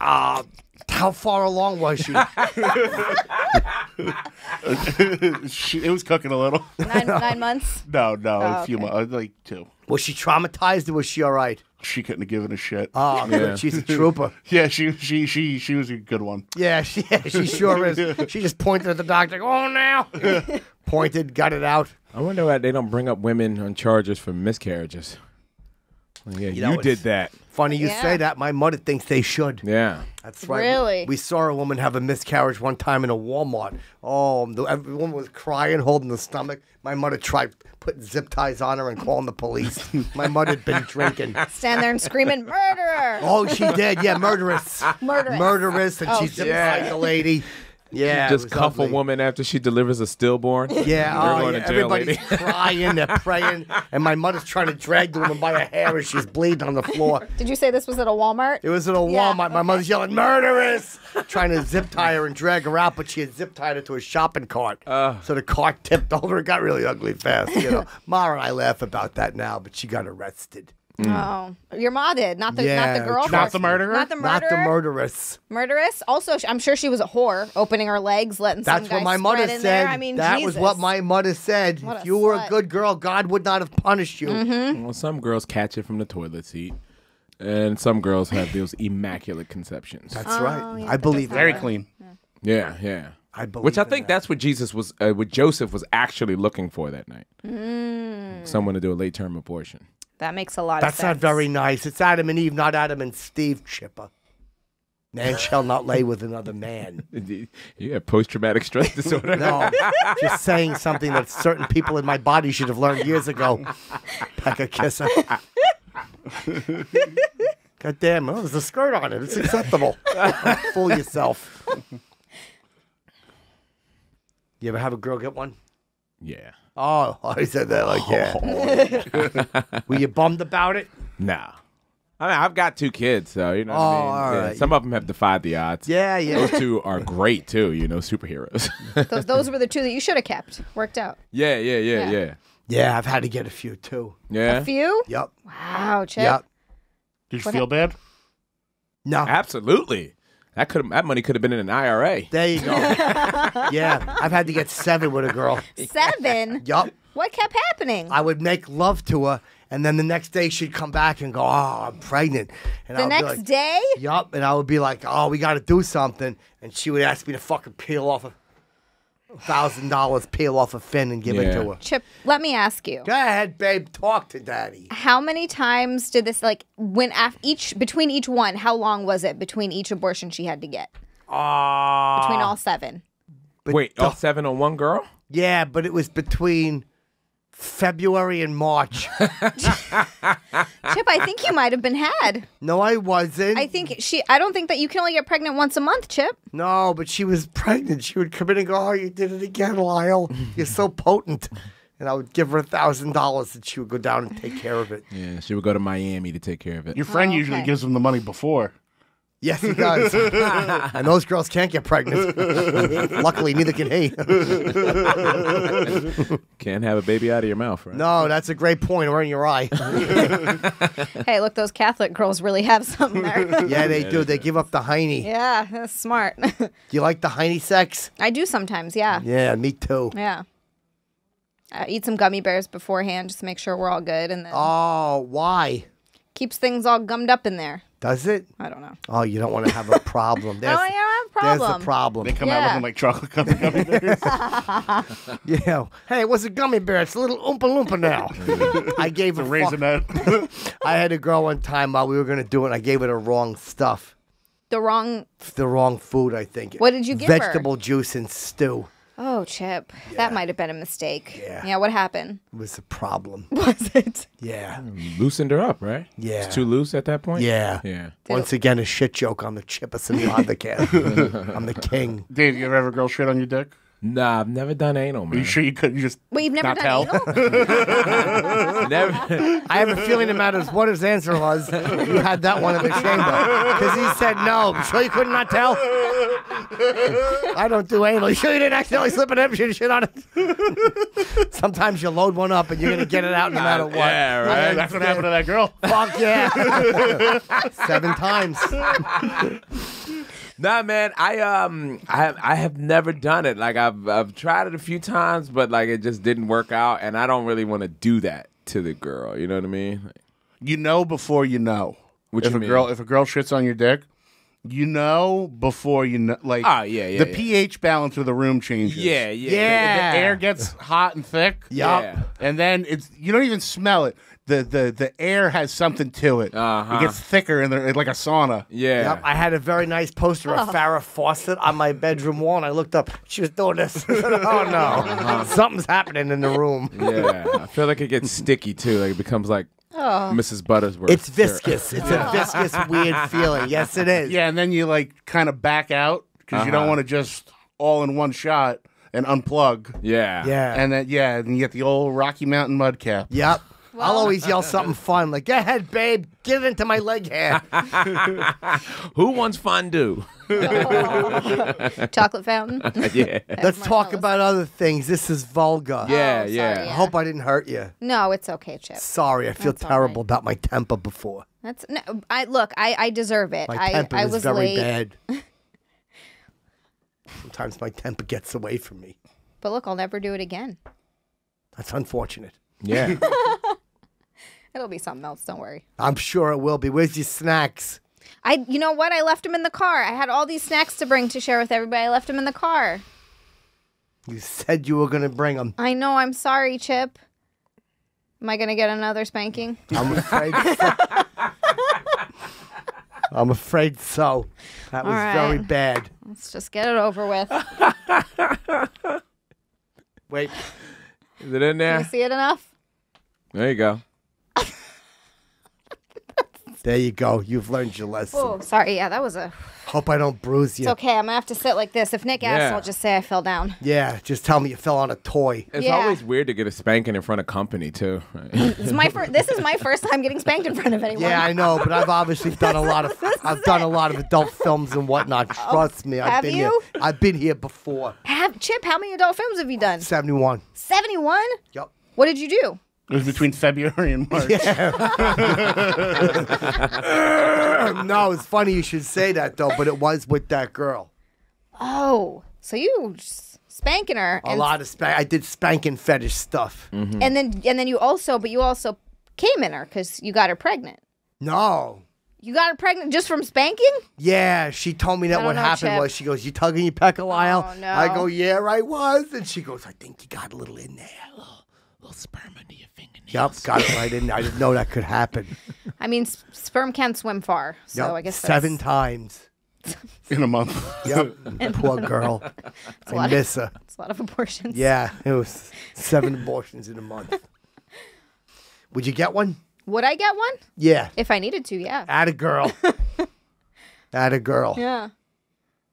uh, how far along was she? She- it was cooking a little. Nine nine months. No, no, Oh, a few okay. months, like two. Was she traumatized or was she all right? She couldn't have given a shit. Oh, Yeah. she's a trooper. yeah, she, she, she, she was a good one. Yeah, she, yeah, she sure is. She just pointed at the doctor. Oh, now. pointed, got it out. I wonder why they don't bring up women on charges for miscarriages. Like, yeah, you, know, did that. Funny you Yeah. say that. My mother thinks they should. Yeah. That's right. Really? We saw a woman have a miscarriage one time in a Walmart. Oh, the every woman was crying, holding the stomach. My mother tried putting zip ties on her and calling the police. My mother had been drinking. Stand there and screaming, murderer! Oh, she did. Yeah, murderous. Murderous. Murderous, and Oh, she zip yeah. tied the lady. Yeah, Just cuff ugly. a woman after she delivers a stillborn. Yeah, oh, going yeah. to jail, everybody's lady. crying, they're praying, and my mother's trying to drag the woman by her hair and she's bleeding on the floor. Did you say this was at a Walmart? It was at a Yeah. Walmart. My mother's yelling, murderous! Trying to zip tie her and drag her out, but she had zip tied her to a shopping cart. so the cart tipped over. It got really ugly fast. You know, Mara and I laugh about that now, but she got arrested. Oh, your ma did, not the not the girl. Not the murderer? Not the Not the murderess. Murderess. Also, I'm sure she was a whore, opening her legs, letting That's some what guy my mother said. There. I mean, that Jesus. was what my mother said. What if a you were a good girl, God would not have punished you. Mm-hmm. Well, some girls catch it from the toilet seat, and some girls have those immaculate conceptions. That's Oh, right. yeah, I that believe does that. Very sound clean. Yeah, yeah. I believe Which I think that. that's what Jesus was, uh, what Joseph was actually looking for that night. Mm. Someone to do a late term abortion. That makes a lot That's of not very nice. It's Adam and Eve, not Adam and Steve Chipper. Man shall not lay with another man. You have post traumatic stress disorder. No, just saying something that certain people in my body should have learned years ago. Pecker kisser. God damn, oh, there's a skirt on it. It's acceptable. Fool yourself. You ever have a girl get one? Yeah. Oh, I said that like yeah. Oh, were you bummed about it? Nah. I mean, I've got two kids, so you know. what Oh, I mean? all Yeah, right. Some of them have defied the odds. Yeah, yeah. Those two are great too. You know, superheroes. Those, those were the two that you should have kept. Worked out. yeah, yeah, yeah, Yeah. yeah, Yeah, I've had to get a few too. yeah. A few? Yep. Wow, Chip. Yep. Did you What feel bad? No. Absolutely. That could that money could have been in an IRA. There you go. yeah, I've had to get seven with a girl. Seven. Yup. What kept happening? I would make love to her, and then the next day she'd come back and go, "Oh, I'm pregnant." And the I next like, day? Yup. And I would be like, "Oh, we got to do something," and she would ask me to fucking peel off a thousand dollars, peel off a fin, and give it Yeah. to her. Chip, let me ask you. Go ahead, babe. Talk to daddy. How many times did this like when af- each between each one? How long was it between each abortion she had to get? Ah. Between all seven. But Wait, the- all seven on one girl? yeah, but it was between February and March. Chip, I think you might have been had. no, I wasn't. I think she. I don't think that you can only get pregnant once a month, Chip. No, but she was pregnant. She would come in and go, "Oh, you did it again, Lyle. You're so potent." And I would give her a thousand dollars, and she would go down and take care of it. Yeah, she would go to Miami to take care of it. Your friend Oh, usually okay. gives them the money before. Yes, he does. and those girls can't get pregnant. Luckily, neither can he. Can't have a baby out of your mouth, right? no, that's a great point. Or in your eye. Hey, look, those Catholic girls really have something there. Yeah, they do. They give up the hiney. yeah, that's smart. Do you like the hiney sex? I do sometimes, yeah. Yeah, me too. Yeah. Uh, eat some gummy bears beforehand just to make sure we're all good and then Oh, why? keeps things all gummed up in there. Does it? I don't know. Oh, you don't want to have a problem. There's, oh, I don't have a problem. there's a problem. They come out looking like chocolate covered gummy bears. Yeah. Hey, it was a gummy bear. It's a little oompa loompa now. I gave a Raising that. I had a girl one time while we were going to do it. and I gave her the wrong stuff, The wrong. the wrong food. I think. What did you give her? Vegetable juice and stew Oh, Chip. That might have been a mistake. Yeah. Yeah, what happened? It was a problem. Was it? Yeah. Loosened her up, right? Yeah. It's too loose at that point? Yeah. Yeah. Once again, a shit joke on the Chippus and the podcast. I'm the king. Dave, you ever have a girl shit on your dick? Nah, I've never done anal, Are man. you sure you couldn't just Wait, you've never not done tell? anal? never. I have a feeling no matter what his answer was, you had that one in the chamber. Because he said no. Sure you could not not tell? I don't do anal. You sure you didn't accidentally slip an empty shit on it? Sometimes you load one up and you're going to get it out no matter what. Yeah, right. Hey, that's what happened to that girl. Fuck yeah. Seven times. Nah, man. I um, I have I have never done it. Like I've I've tried it a few times, but like it just didn't work out, and I don't really want to do that to the girl. You know what I mean? You know before you know. What if you a mean? girl if a girl shits on your dick, you know before you know like Ah, yeah, yeah, the yeah. pH balance of the room changes. Yeah, yeah, Yeah. The air gets hot and thick. Yup. Yeah. And then it's you don't even smell it. The the the air has something to it. Uh-huh. It gets thicker and they're like a sauna. Yeah. Yep, I had a very nice poster of Farrah Fawcett on my bedroom wall, and I looked up. She was doing this. I said, oh no, something's happening in the room. yeah. I feel like it gets sticky too. Like it becomes like Mrs. Buttersworth. It's viscous. It's a viscous, weird feeling. Yes, it is. Yeah, and then you like kind of back out because you don't Uh-huh. want to just all in one shot and unplug. Yeah. Yeah. And then yeah, and you get the old Rocky Mountain mud cap. Yep. I'll always yell something fun, like, go ahead, babe, get it into my leg hair. Who wants fondue? Chocolate fountain? yeah. Let's talk about other things. This is vulgar. Yeah, Oh, sorry, yeah. I yeah. hope I didn't hurt you. No, it's okay, Chip. Sorry, I feel That's all terrible right. about my temper before. That's no. I look. I I deserve it. My I temper I is was very late, bad. Sometimes my temper gets away from me. but look, I'll never do it again. That's unfortunate. Yeah. It'll be something else. Don't worry. I'm sure it will be. Where's your snacks? I. You know what? I left them in the car. I had all these snacks to bring to share with everybody. I left them in the car. You said you were going to bring them. I know. I'm sorry, Chip. Am I gonna get another spanking? I'm afraid so. I'm afraid so. That was All very bad. Let's just get it over with. Wait, Is it in there? Can You there? see it enough? There you go. There you go. You've learned your lesson. Oh, sorry. Yeah, that was a. Hope I don't bruise you. It's okay. I'm gonna have to sit like this. If Nick asks, I'll just say I fell down. Yeah, just tell me you fell on a toy. It's Yeah. always weird to get a spanking in front of company too. It's my first. This is my first time getting spanked in front of anyone. Yeah, I know, but I've obviously done a lot of I've done a lot of adult films and whatnot. Oh, Trust me, I've have been you? here. I've been here before. Have Chip? How many adult films have you done? Seventy-one. Seventy-one. Yep. What did you do? It was between February and March. no, it's funny you should say that though, but it was with that girl. Oh, so you s- spanking her, A lot of spank. I did spanking fetish stuff. Mm-hmm. and then and then you also, but you also came in her because you got her pregnant. No. You got her pregnant just from spanking? Yeah, she told me that what know, happened Chip. was she goes, "You tugging your pecker, Lyle?" Oh, no. I go, "Yeah, I was," and she goes, "I think you got a little in there, a little, little sperm in your fingernails." Yep, got it right in. there. I didn't know that could happen. I mean, s- sperm can't swim far, so Yep, I guess seven that's, times. in a month. Yep, poor girl. a I lot of- miss her. It's a lot of abortions. Yeah, it was seven abortions in a month. Would you get one? Would I get one Yeah, if I needed to? Yeah. add a girl. add a girl. Yeah.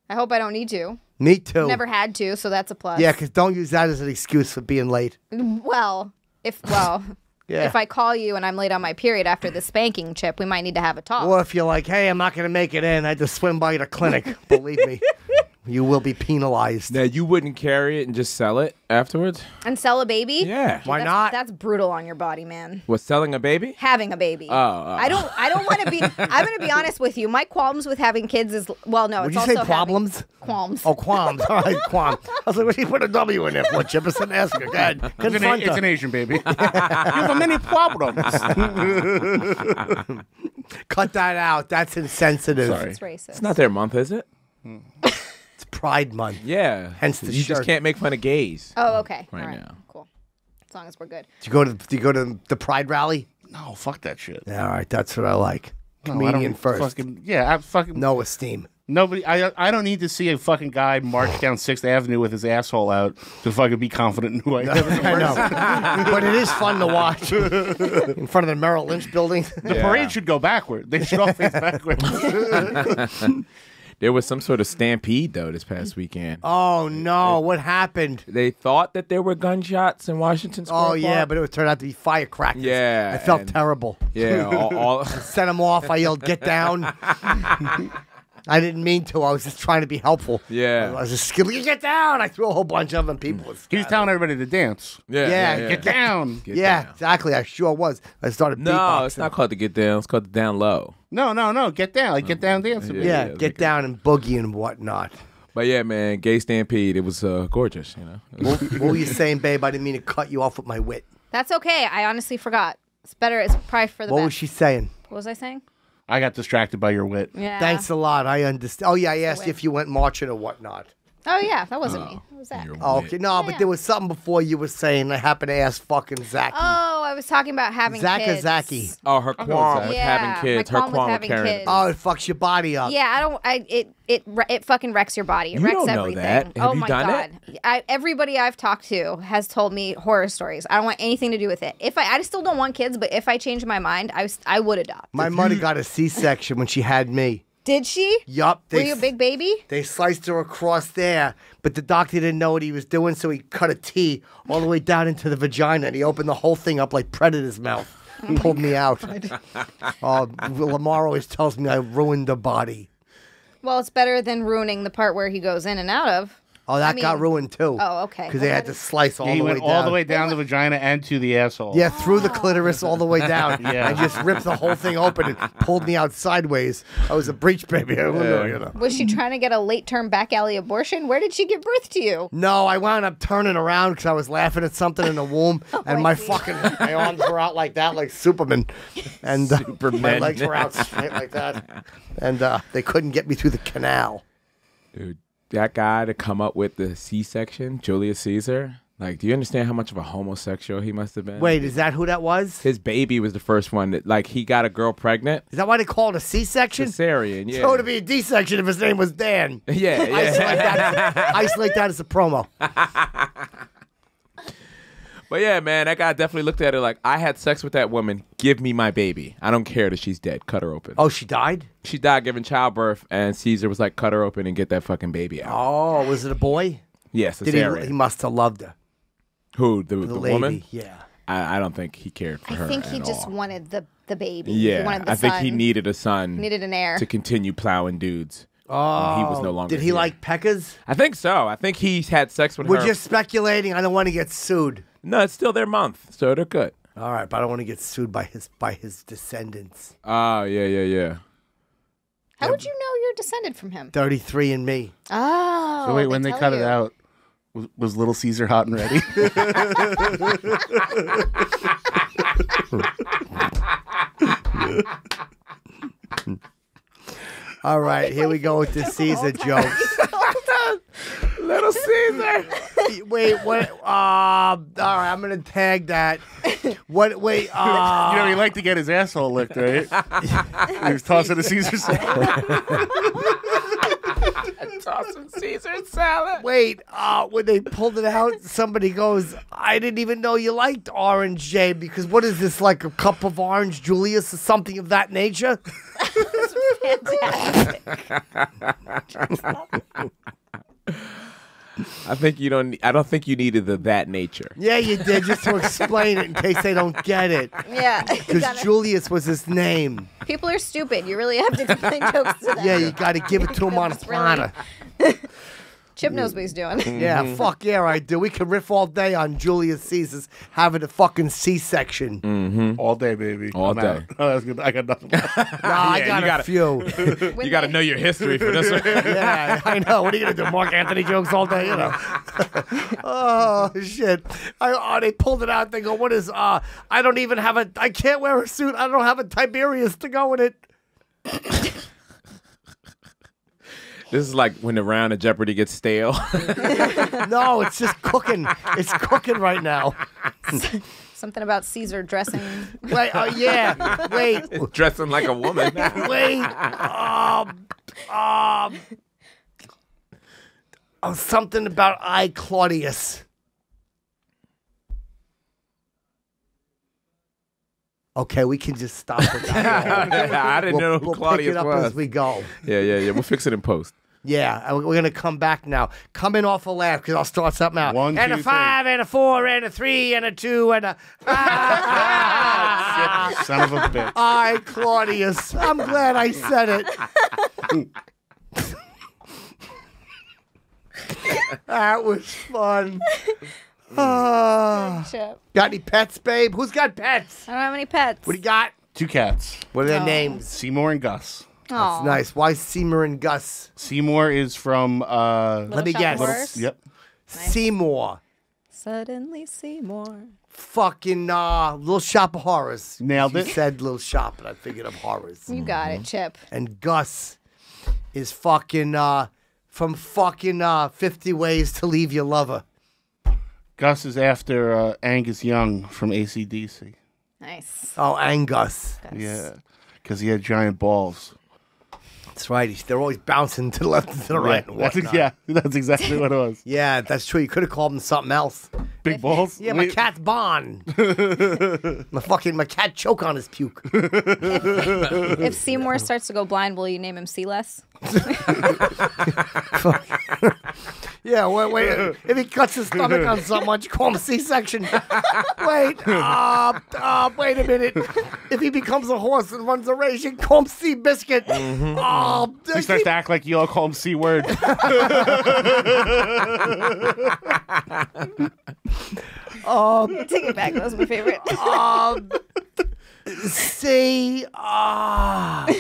I hope I don't need to. Me too. Never had to, so that's a plus. Yeah, because don't use that as an excuse for being late. Well, if well, Yeah. if I call you and I'm late on my period after the spanking chip, we might need to have a talk. Or if you're like, hey, I'm not going to make it in, I had to swim by the clinic. Believe me, you will be penalized. Now you wouldn't carry it and just sell it afterwards? and sell a baby? Yeah. Why That's- not? That's brutal on your body, man. Was selling a baby? Having a baby. Oh, oh. I don't. I don't want to be. I'm going to be honest with you. My qualms with having kids is well, no. Would it's you also say having- problems? Qualms. Oh, qualms. All right, qualms. I was like, what did you put a W in there for? Jefferson ask her. It's an, it's an. Asian baby. you have many problems. Cut that out. That's insensitive. Sorry. It's racist. It's not their month, is it? It's Pride Month. Yeah. Hence the you just shirt. can't make fun of gays. Oh, okay. Right All right. now. Cool. As long as we're good. Did you go to Did you go to the Pride rally? No, fuck that shit. Yeah, all right, that's what I like. No, I Comedian don't first. Fucking, yeah, I fucking No esteem. Nobody, I I don't need to see a fucking guy march down Sixth Avenue with his asshole out to fucking be confident in who I am. I know, but it is fun to watch in front of the Merrill Lynch building. The parade should go backward. They should all face backwards. There was some sort of stampede though this past weekend. oh no, what happened? They thought that there were gunshots in Washington Square Oh yeah, Park. but it would turn out to be firecrackers. Yeah, I felt and- terrible. yeah, all, all Set them off. I yelled, "Get down!" I didn't mean to. I was just trying to be helpful. Yeah. I was just skilly. Get down! I threw a whole bunch of them. People was. He was telling everybody to dance. yeah, Yeah, Get down. Get yeah, down. exactly. I sure was. I started. No, beatboxing. it's not called the get down. It's called the down low. No, no, no. Get down. Like, get down, dance. with me. Yeah, yeah, get like a- down and boogie and whatnot. But yeah, man, gay stampede. It was uh, gorgeous. You know. It was- what were you saying, babe? I didn't mean to cut you off with my wit. That's okay. I honestly forgot. It's better. It's probably for the What best. was she saying? What was I saying? I got distracted by your wit. Yeah. Thanks a lot. I understand. Oh yeah, I asked if you went marching or whatnot. Oh yeah, that wasn't me. Oh, what was that? Your Oh, okay. No, but yeah. there was something before you were saying. I happened to ask fucking Zach. Oh, I was talking about having Zach or kids. Zaki? Oh, her I'll qualm with with that. having Yeah, kids. my Her qualm with qualm with having carrying. kids. Oh, it fucks your body up. Yeah, I don't. I it it re- it fucking wrecks your body. It You wrecks don't know everything. that. Have oh you my done god! I, everybody I've talked to has told me horror stories. I don't want anything to do with it. If I, I still don't want kids, but if I change my mind, I was, I would adopt. My mother got a C-section when she had me. Did she? Yup. Were They, you a big baby? They sliced her across there, but the doctor didn't know what he was doing, so he cut a T all the way down into the vagina, and he opened the whole thing up like Predator's mouth. Pulled me oh out. Oh, Lamar always tells me I ruined the body. Well, it's better than ruining the part where he goes in and out of. Oh, that I got mean- ruined too. Oh, okay. Because they had to slice all he the way went down. all the way down the vagina and to the asshole. Yeah, through the clitoris all the way down. Yeah. I just ripped the whole thing open and pulled me out sideways. I was a breech baby. I don't know, you know. Was she trying to get a late term back alley abortion? Where did she give birth to you? No, I wound up turning around because I was laughing at something in the womb, and I my fucking my arms were out like that, like Superman, and uh, my Superman. legs were out straight like that, and uh, they couldn't get me through the canal. Dude, that guy to come up with the C-section, Julius Caesar. Like, do you understand how much of a homosexual he must have been? Wait, is that who that was? his baby was the first one that, like, he got a girl pregnant. Is that why they call it a C-section? Cesarean, yeah. So to be a D-section if his name was Dan. yeah, Isolate yeah. that, isolate that as a promo. but yeah, man, that guy definitely looked at it like, I had sex with that woman. Give me my baby. I don't care that she's dead. Cut her open. Oh, she died. She died giving childbirth, and Caesar was like, cut her open and get that fucking baby out. Oh, was it a boy? Yes, Did cesarean. he? He must have loved her. Who? The, The, the, lady. woman? Yeah. I, I don't think he cared for I her. I think he at just all. wanted the the baby. he Yeah, wanted the I think he needed a son. needed an heir. to continue plowing dudes. Oh, he was no longer. Did he here. like peckers? I think so. I think he had sex with her We're just speculating. I don't want to get sued. No, it's still their month, so they're good. All right, but I don't want to get sued by his by his descendants. Oh yeah, yeah, yeah. How would you know you're descended from him? Thirty three and me. Oh. So wait, when they tell cut you. it out, was, was Little Caesar hot and ready? All right, here we go with the Caesar jokes. Little Caesar. wait, what? Uh, all right, I'm gonna tag that. What? Wait. Uh, you know, he liked to get his asshole licked, right? he was tossing a Caesar salad. Tossing Caesar salad. Wait, uh, when they pulled it out, somebody goes, I didn't even know you liked Orange J because what is this, like a cup of orange Julius or something of that nature? I think you don't. I don't think you needed the that nature. Yeah, you did just to explain it in case they don't get it. Yeah. Because Julius was his name. People are stupid. You really have to explain jokes to them. Yeah, you got to give it to him on a That's really- platter. Chip knows what he's doing. Yeah, fuck yeah, I do. We can riff all day on Julius Caesar's having a fucking C-section. All day, baby. All I'm day. out. Oh, that's good. I got nothing. Nah, I got you a gotta- few. When You got to they- know your history for this one. yeah, I know. What are you gonna do? Mark Antony jokes all day, you know? oh shit! I, oh, they pulled it out. They go, "What is? Uh, I don't even have a. I can't wear a suit. I don't have a Tiberius to go in it." This is like when the round of Jeopardy gets stale. No, it's just cooking. It's cooking right now. Something about Caesar dressing. Wait, oh yeah. Wait, Dressing like a woman. wait. Um, um. Oh, something about I Claudius. Okay, we can just stop with that. I didn't we'll know who we'll Claudius pick it up was. as we go. Yeah, yeah, yeah. We'll fix it in post. Yeah, we're gonna come back now. Coming off a laugh because I'll start something out. One, and two, a five, and a four, and a three, and a two, and a. Ah, Son of a bitch. I, Claudius. I'm glad I said it. that was fun. Ah. Got any pets, babe? Who's got pets? I don't have any pets. What do you got? Two cats. What are their Oh. names? Seymour and Gus. Aw. Nice. Why Seymour and Gus? Seymour is from uh Little Let me Shop guess. of Horrors? Yep. Seymour. Suddenly Seymour. Fucking uh, Little Shop of Horrors. Nailed you it. said Little Shop, and I figured of horrors. You got Mm-hmm. it, Chip. and Gus is fucking uh from fucking uh 50 ways to leave your lover. Gus is after uh, Angus Young from ACDC. Nice. Oh, Angus. Yeah. Because he had giant balls. That's right. They're always bouncing to the left and to the right. and yeah, that's, whatnot. yeah, that's exactly what it was. Yeah, that's true. You could have called him something else. Big balls. Yeah, my Wait, cat's Bond. my fucking my cat choke on his puke. If Seymour starts to go blind, will you name him C less? Yeah, wait, wait. If he cuts his stomach on someone, you call him C-section. wait, uh, uh, wait a minute. If he becomes a horse and runs a race, you call him C Biscuit. Oh, He starts to act like you all call him C word. Take it back. That was my favorite. um, C. Ah.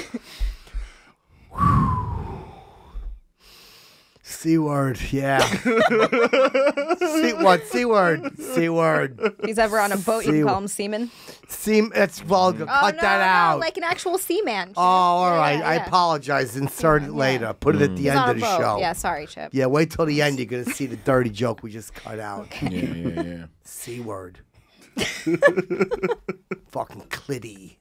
C word, yeah. C what? C word. C word. He's ever on a boat, you See- can call him Seaman. C. It's vulgar. Oh, Cut no, that no, out. like an actual seaman. Chip. oh, all Yeah, right. yeah, I apologize. Insert it Yeah. later. Put it at the He's end of the boat. show. Yeah, sorry, Chip. Yeah, wait till the end. You're gonna see the dirty joke we just cut out. Yeah, yeah, yeah. C word. Fucking Clitty.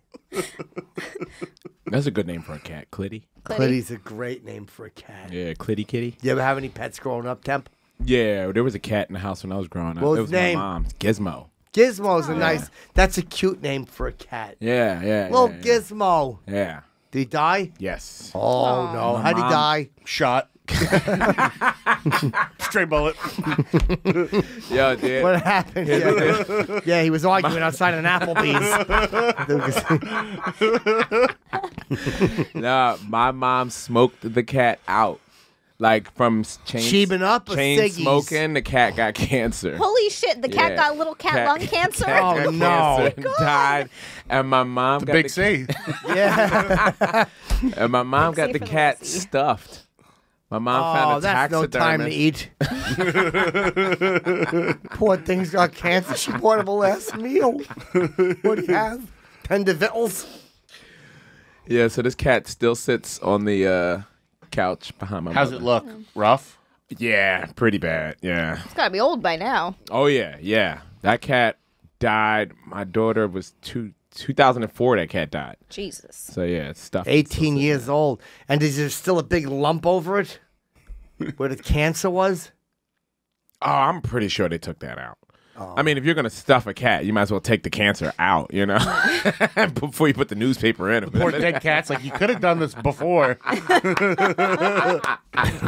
That's a good name for a cat. Clitty. Clitty. Clitty's a great name for a cat. Yeah, Clitty Kitty. You ever have any pets growing up, Temp? Yeah, there was a cat in the house when I was growing up. What was it was his name? my mom's. Gizmo. Gizmo's a nice. That's a cute name for a cat. Yeah, yeah. Little yeah, yeah. Gizmo. Yeah. Did he die? Yes. Oh no! How'd he mom- die? Shot. Straight bullet. Yeah, dude. What happened? Yeah, yeah, he was arguing outside an Applebee's. Nah, my mom smoked the cat out. Like from s- chain, Cheaping up or chain ciggies? smoking, the cat got cancer. Holy shit, the cat Yeah. got little cat, lung cancer? cat Oh, got no. cancer and died, and my mom got Big the, C. yeah. and my mom got C the cat stuffed. My mom Oh, found a that's no time to eat. Poor thing's got cancer. She bought him a last meal. What do you have? Tender victuals. Yeah, so this cat still sits on the uh, couch behind my. How's mother. it look? Rough? Yeah, pretty bad. Yeah. It's gotta be old by now. Oh yeah, yeah. That cat died. My daughter was two 2004. That cat died. Jesus. So yeah, it's stuff. 18 years old. And is there still a big lump over it? Where the cancer was? Oh, I'm pretty sure they took that out. Oh. I mean, if you're gonna stuff a cat, you might as well take the cancer out, you know, before you put the newspaper in. Poor dead cats. Like you could have done this before. this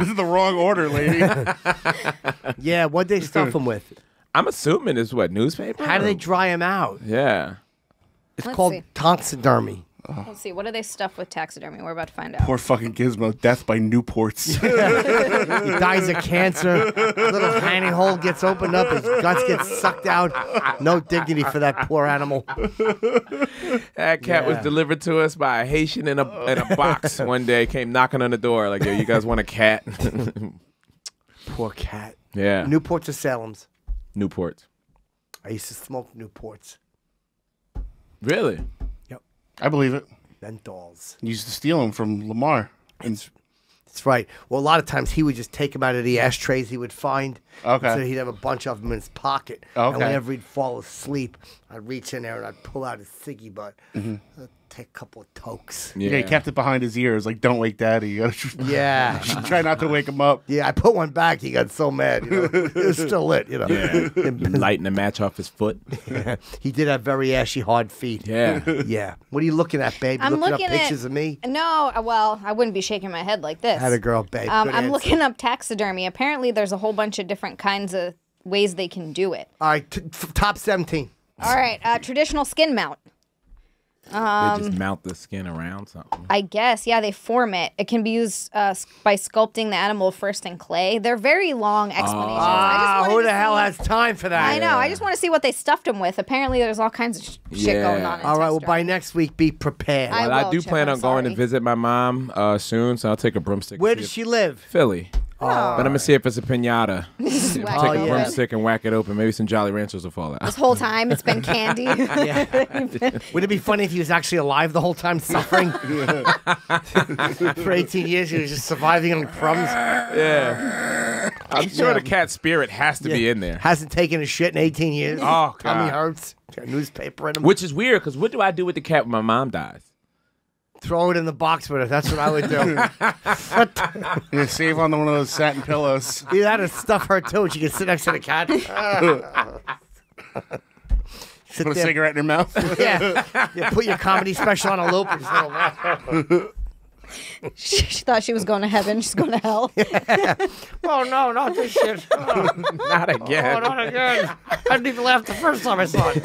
is the wrong order, lady. Yeah, what'd they stuff them with? I'm assuming it's what newspaper. How do they dry them out? Yeah. It's Let's called see. taxidermy. Let's see. What do they stuff with taxidermy? We're about to find out. Poor fucking Gizmo. Death by Newports. He dies of cancer. Little handy hole gets opened up. His guts get sucked out. No dignity for that poor animal. That cat was delivered to us by a Haitian in a in a box one day. Came knocking on the door like, "Yo, you guys want a cat?" Poor cat. yeah. Newports or Salem's? Newports. I used to smoke Newports. Really? Yep. I believe it. Menthols. You used to steal them from Lamar. And That's right. Well, a lot of times he would just take them out of the ashtrays he would find. Okay. So he'd have a bunch of them in his pocket. Okay. And whenever he'd fall asleep, I'd reach in there and I'd pull out his ciggy butt. I'd take a couple of tokes. yeah. he kept it behind his ears. Like, don't wake daddy. You gotta Yeah. try not to wake him up. Yeah, I put one back. He got so mad. You know, it was still lit. You know, Yeah. Lighting a match off his foot. he did have very ashy, hard feet. Yeah. yeah. What are you looking at, babe? You I'm looking, looking up at pictures of me? No, uh, well, I wouldn't be shaking my head like this. Had a girl, babe. Um, I'm answer. looking up taxidermy. Apparently, there's a whole bunch of different kinds of ways they can do it. All right, t- t- top seventeen. All right, uh, traditional skin mount. they just mount the skin around something. I guess, yeah, they form it. It can be used uh, by sculpting the animal first in clay. They're very long explanations. I just Ah, who to the hell see- has time for that? I know. I just want to see what they stuffed them with. Apparently, there's all kinds of sh- shit going on. In All right. Well, by next week, be prepared. I But I do Chip, plan I'm on going to visit my mom uh, soon, so I'll take a broomstick. Where does she live? Philly. Oh. But I'm gonna see if it's a pinata. Just whack Take it a open. broomstick and whack it open. Maybe some Jolly Ranchers will fall out. This whole time, it's been candy. Would it be funny if he was actually alive the whole time, suffering for 18 years? He was just surviving on crumbs. Yeah. I'm sure Yeah. the cat spirit has to be in there. Hasn't taken a shit in 18 years. Oh, tummy God. hurts. Got a newspaper in him. Which is weird because what do I do with the cat when my mom dies? Throw it in the box with her. That's what I would do. You save on one of those satin pillows. You had to stuff her too. She could sit next to the cat. sit Put a there. cigarette in your mouth. Yeah. yeah. Put your comedy special on a loop. And just go, "Wow." she, she thought she was going to heaven. She's going to hell. oh no, not this shit. Oh, Not again. not again. I didn't even laugh the first time I saw it.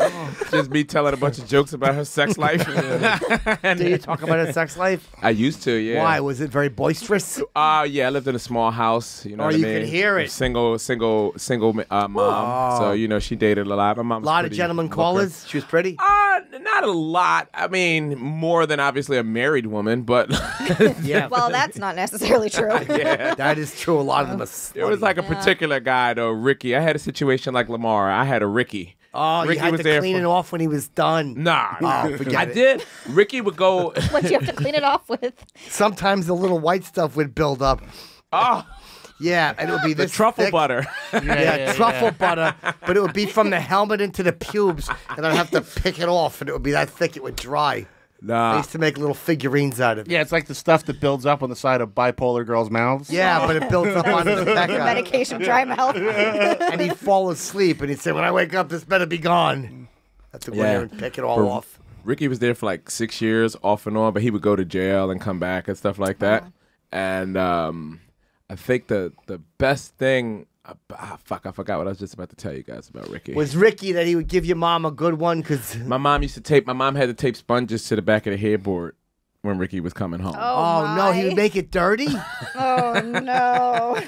Just me telling a bunch of jokes about her sex life. Do you talk about her sex life? I used to, yeah. Why? Was it very boisterous? Uh yeah, I lived in a small house. You know Oh, what I you mean? could hear it. Single, single, single uh, mom. So you know she dated a lot. My mom. A lot of gentlemen callers. She was pretty. Uh, not a lot. I mean, more than obviously a married woman, but Yeah. Well, that's not necessarily true. yeah. that is true. A lot of them are. It was like a particular guy though, Ricky. I had a situation like Lamar. I had a Ricky. Oh, Ricky you had was to there clean for- it off when he was done. Nah, Oh, forget I it. did. Ricky would go. what do you have to clean it off with? Sometimes the little white stuff would build up. oh, Yeah, and it would be the truffle thick. butter. Yeah, truffle butter, but it would be from the helmet into the pubes, and I'd have to pick it off, and it would be that thick it would dry. I Nah. used to make little figurines out of it. Yeah, it's like the stuff that builds up on the side of bipolar girls' mouths. Yeah, but it builds up on the back of it. Medication, dry mouth. And he'd fall asleep, and he'd say, "When I wake up, this better be gone." I took one Yeah. there and pick it all For- off. Ricky was there for like six years off and on, but he would go to jail and come back and stuff like that. And um, I think the the best thing. Ah, fuck! I forgot what I was just about to tell you guys about Ricky. Was Ricky that he would give your mom a good one? Because my mom used to tape. My mom had to tape sponges to the back of the headboard when Ricky was coming home. Oh, oh no, he would make it dirty. Oh no.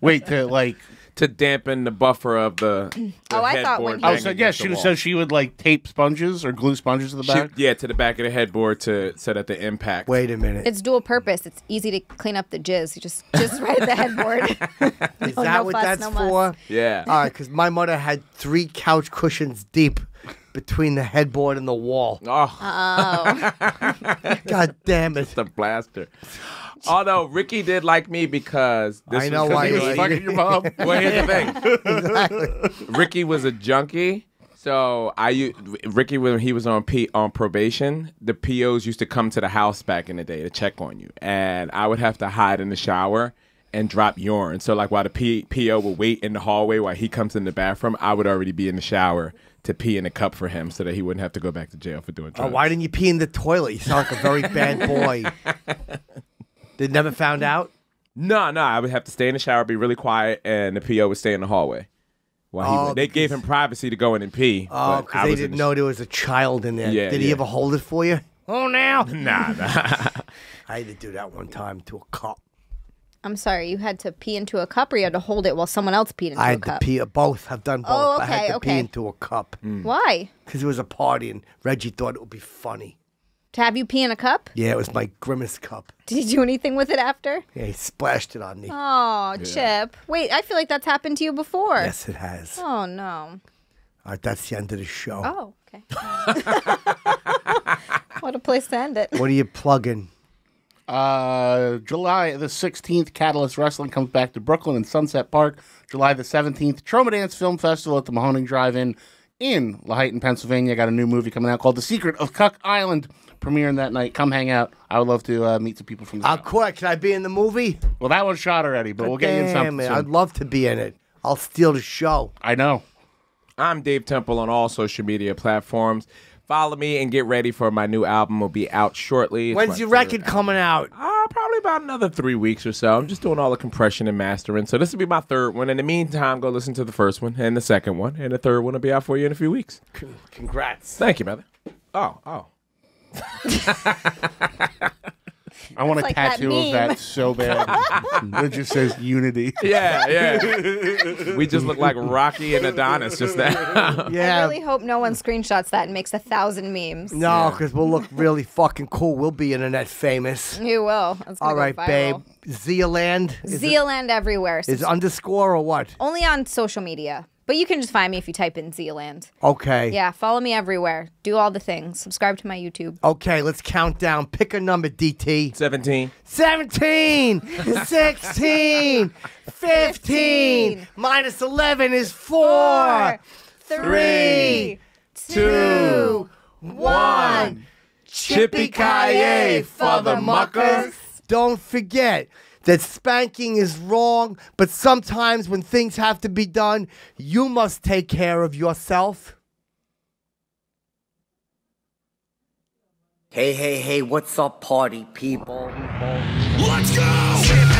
Wait to like. To dampen the buffer of the. Oh, the Oh, I thought when headboard he- Oh, so yeah, she the so she would like tape sponges or glue sponges to the She- back. yeah, to the back of the headboard to so that the impact. Wait a minute. It's dual purpose. It's easy to clean up the jizz. You just just right at the headboard. Is Oh, that no what fuss, that's no for? muss. Yeah. All right, because my mother had three couch cushions deep between the headboard and the wall. Oh, Oh, God damn it. It's the blaster. Although Ricky did like me because this I was why he was like- Fucking your mom. Well, here's the thing. exactly. Ricky was a junkie. So I Ricky when he was on P on probation, the POs used to come to the house back in the day to check on you, and I would have to hide in the shower and drop urine. So like while the P- PO would wait in the hallway while he comes in the bathroom, I would already be in the shower to pee in a cup for him so that he wouldn't have to go back to jail for doing drugs. Oh, why didn't you pee in the toilet? You sound like a very bad boy. They never found out. No, no, I would have to stay in the shower, be really quiet, and the PO would stay in the hallway. While he Oh, went. They gave him privacy to go in and pee. Oh, because they didn't the know there was a child in there. Yeah, Did he ever hold it for you? Oh, now. Nah, nah. I had to do that one time to a cup. I'm sorry, you had to pee into a cup or you had to hold it while someone else peed into I a had to cup? pee. Uh, both. I've done both. Oh, I had okay, to pee okay. into a cup hmm. Why? because it was a party and Reggie thought it would be funny. To have you pee in a cup? Yeah, it was my grimace cup. Did you do anything with it after? Yeah, he splashed it on me. Oh, Chip. Wait, I feel like that's happened to you before. Yes, it has. Oh no. right, that's the end of the show. Oh, okay. what a place to end it. What are you plugging? Uh, July the 16th, Catalyst Wrestling comes back to Brooklyn and Sunset Park. July the 17th, Troma Dance Film Festival at the Mahoning Drive-In in Lehighton, Pennsylvania. Got a new movie coming out called The Secret of Cuck Island, premiering that night. Come hang out. I would love to uh, meet some people from the I'll show. quit. Can I be in the movie? Well, that one's shot already, but we'll get you in Damn something it, soon. I'd love to be in it. I'll steal the show. I know. I'm Dave Temple on all social media platforms. Follow me and get ready for my new album. Will be out shortly. It's When's your record coming out? Uh, probably about another three weeks or so. I'm just doing all the compression and mastering. So this will be my third one. In the meantime, go listen to the first one and the second one, and the third one will be out for you in a few weeks. Congrats. Thank you, brother. Oh, oh. I want a like that tattoo of that so bad. it just says unity. Yeah, yeah. we just look like Rocky and Adonis just that. yeah. I really hope no one screenshots that and makes a thousand memes. No, because we'll look really fucking cool. We'll be internet famous. You will. It's gonna All go right, babe. Zealand is, it- Zealand everywhere. is Subs- underscore or what? only on social media. But you can just find me if you type in Zealand. Okay. Yeah, follow me everywhere. Do all the things. Subscribe to my YouTube. Okay, let's count down. Pick a number, DT. 17. 17, 16, 15, minus 11 is 4, Three. Two. One. Chippy-ki-yay, father muckers. Don't forget that spanking is wrong, but sometimes when things have to be done, you must take care of yourself. Hey, hey, hey, what's up, party people? Let's go!